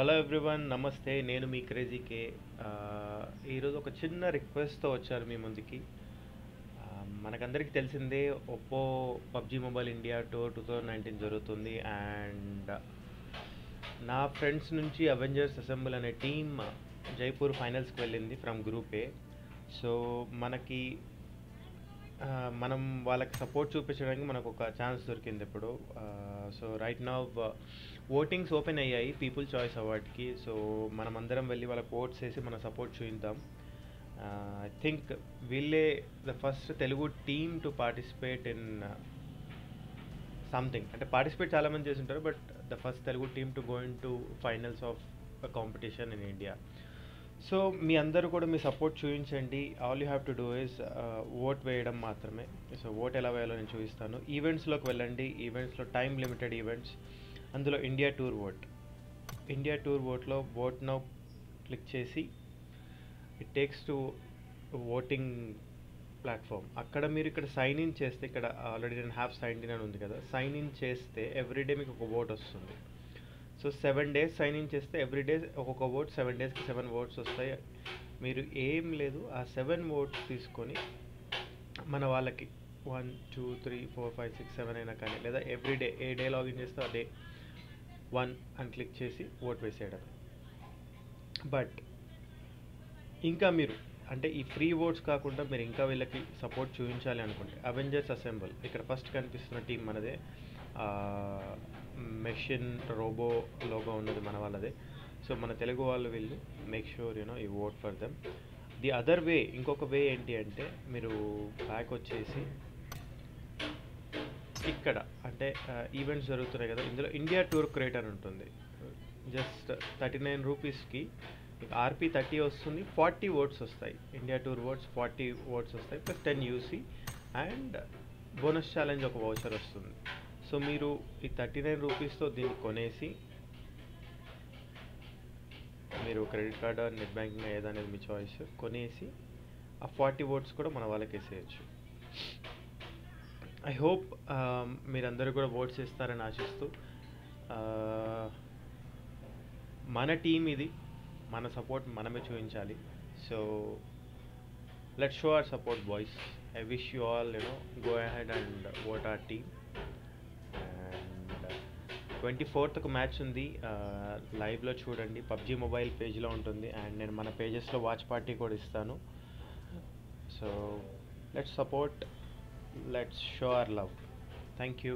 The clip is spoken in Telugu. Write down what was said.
హలో ఎవ్రీవన్ నమస్తే నేను మీ క్రేజీకే ఈరోజు ఒక చిన్న రిక్వెస్ట్తో వచ్చారు మీ ముందుకి. మనకందరికీ తెలిసిందే Oppo PUBG mobile India tour two thousand nineteen జరుగుతుంది అండ్ నా ఫ్రెండ్స్ నుంచి అవెంజర్స్ అసెంబుల్ అనే టీమ్ జైపూర్ ఫైనల్స్కి వెళ్ళింది ఫ్రమ్ గ్రూప్ ఏ సో మనకి మనం వాళ్ళకి సపోర్ట్ చూపించడానికి మనకు ఒక ఛాన్స్ దొరికింది ఇప్పుడు. So right now votings open అయ్యాయి పీపుల్ చాయిస్ అవార్డ్కి సో మనం అందరం వెళ్ళి వాళ్ళకి ఓట్స్ వేసి మన సపోర్ట్ చూద్దాం ఐ థింక్ వీళ్ళే the first Telugu team to participate in something అంటే పార్టిసిపేట్ చాలామంది చేసి ఉంటారు but the first Telugu team to going to finals of competition in India so మీ అందరూ కూడా మీ సపోర్ట్ చూపించండి all you have to do is vote వేయడం మాత్రమే. సో ఓట్ ఎలా వేయాలో నేను చూపిస్తాను. ఈవెంట్స్లోకి వెళ్ళండి. ఈవెంట్స్లో టైం లిమిటెడ్ ఈవెంట్స్ అందులో India tour vote India tour ఓట్లో vote now click చేసి it takes to voting platform అక్కడ మీరు ఇక్కడ సైన్ ఇన్ చేస్తే ఇక్కడ ఆల్రెడీ నేను హ్యావ్ సైన్ ఇన్ అని ఉంది కదా. సైన్ ఇన్ చేస్తే ఎవ్రీడే మీకు ఒక ఓట్ వస్తుంది. So seven days sign in చేస్తే ఎవ్రీ డేస్ ఒక్కొక్క ఓట్ సెవెన్ డేస్కి సెవెన్ ఓట్స్ వస్తాయి. మీరు ఏం లేదు ఆ సెవెన్ ఓట్స్ తీసుకొని మన వాళ్ళకి one two three four five six seven అయినా కానీ లేదా ఎవ్రీ డే ఏ డే లాగిన్ చేస్తే ఆ డే వన్ అని క్లిక్ చేసి ఓట్ వేసేయడం బట్ ఇంకా మీరు అంటే ఈ ఫ్రీ ఓట్స్ కాకుండా మీరు ఇంకా వీళ్ళకి సపోర్ట్ చూపించాలి అనుకుంటే. అవెంజర్స్ అసెంబుల్ ఇక్కడ ఫస్ట్ కనిపిస్తున్న టీం మనదే. మెషిన్ రోబో లోగో ఉన్నది మన వాళ్ళదే. సో మన తెలుగు వాళ్ళు వీళ్ళు మేక్ షూర్ యూనో ఈ vote for them the other way ఇంకొక వే ఏంటి అంటే మీరు బ్యాక్ వచ్చేసి ఇక్కడ అంటే ఈవెంట్స్ జరుగుతున్నాయి కదా. ఇందులో ఇండియా టూర్ క్రియేట్ అని ఉంటుంది. జస్ట్ థర్టీ నైన్ రూపీస్కి మీకు ఆర్పీ థర్టీ వస్తుంది ఫార్టీ ఓట్స్ వస్తాయి. India tour oats forty oats వస్తాయి plus ten UC and bonus challenge ఒక వౌచర్ వస్తుంది. సో మీరు ఈ థర్టీ నైన్ రూపీస్తో దీన్ని కొనేసి మీరు క్రెడిట్ కార్డ్ నెట్ బ్యాంకింగ్ ఏదనేది మీ చాయిస్ కొనేసి ఆ ఫార్టీ ఓట్స్ కూడా మన వాళ్ళకి వేసేయచ్చు. ఐ హోప్ um, మీరందరూ కూడా ఓట్స్ ఇస్తారని ఆశిస్తూ uh, మన టీం ఇది. మన సపోర్ట్ మనమే చూపించాలి. So let show our support boys I wish you all you know go ahead and vote our team and twenty ఫోర్త్కు match ఉంది. లైవ్లో చూడండి. పబ్జీ మొబైల్ పేజ్లో ఉంటుంది. అండ్ నేను మన పేజెస్లో వాచ్ పార్టీ కూడా ఇస్తాను. So let's support let's show our love thank you